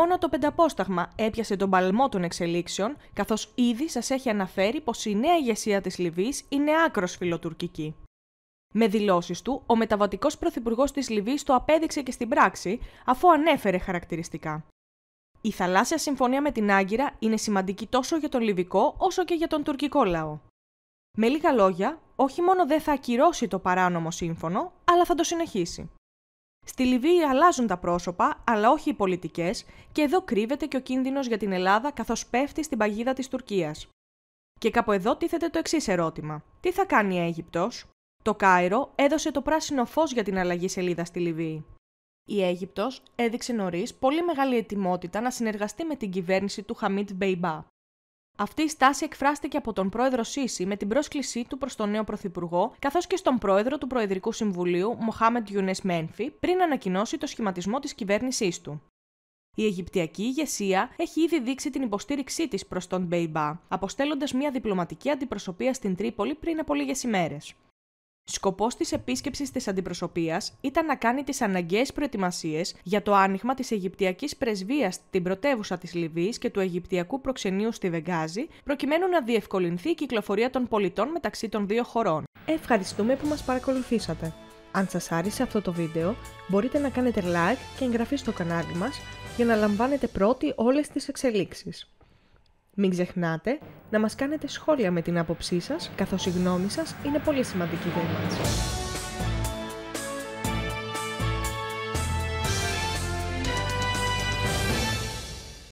Μόνο το πενταπόσταγμα έπιασε τον παλμό των εξελίξεων, καθώς ήδη σας έχει αναφέρει πως η νέα ηγεσία της Λιβύης είναι άκρος φιλοτουρκική. Με δηλώσεις του, ο μεταβατικός πρωθυπουργός της Λιβύης το απέδειξε και στην πράξη, αφού ανέφερε χαρακτηριστικά. Η θαλάσσια συμφωνία με την Άγκυρα είναι σημαντική τόσο για τον Λιβικό όσο και για τον τουρκικό λαό. Με λίγα λόγια, όχι μόνο δεν θα ακυρώσει το παράνομο σύμφωνο, αλλά θα το συνεχίσει. Στη Λιβύη αλλάζουν τα πρόσωπα, αλλά όχι οι πολιτικές, και εδώ κρύβεται και ο κίνδυνος για την Ελλάδα καθώς πέφτει στην παγίδα της Τουρκίας. Και κάπου εδώ τίθεται το εξής ερώτημα: Τι θα κάνει η Αίγυπτος; Το Κάιρο έδωσε το πράσινο φως για την αλλαγή σελίδα στη Λιβύη. Η Αίγυπτος έδειξε νωρίς πολύ μεγάλη ετοιμότητα να συνεργαστεί με την κυβέρνηση του Χαμίτ Μπεϊμπά. Αυτή η στάση εκφράστηκε από τον πρόεδρο Σίση με την πρόσκλησή του προς τον νέο πρωθυπουργό, καθώς και στον πρόεδρο του Προεδρικού Συμβουλίου, Μοχάμεντ Γιουνέ Μένφη, πριν ανακοινώσει το σχηματισμό της κυβέρνησής του. Η Αιγυπτιακή ηγεσία έχει ήδη δείξει την υποστήριξή της προς τον Μπεϊμπά, αποστέλλοντας μια διπλωματική αντιπροσωπεία στην Τρίπολη πριν από λίγες ημέρες. Σκοπός της επίσκεψης της αντιπροσωπείας ήταν να κάνει τις αναγκαίες προετοιμασίες για το άνοιγμα της Αιγυπτιακής πρεσβείας στην πρωτεύουσα της Λιβύης και του Αιγυπτιακού προξενείου στη Βεγγάζη, προκειμένου να διευκολυνθεί η κυκλοφορία των πολιτών μεταξύ των δύο χωρών. Ευχαριστούμε που μας παρακολουθήσατε. Αν σας άρεσε αυτό το βίντεο, μπορείτε να κάνετε like και εγγραφή στο κανάλι μας για να λαμβάνετε πρώτοι όλες τις εξελίξεις. Μην ξεχνάτε να μας κάνετε σχόλια με την άποψή σας, καθώς η γνώμη σας είναι πολύ σημαντική για εμάς.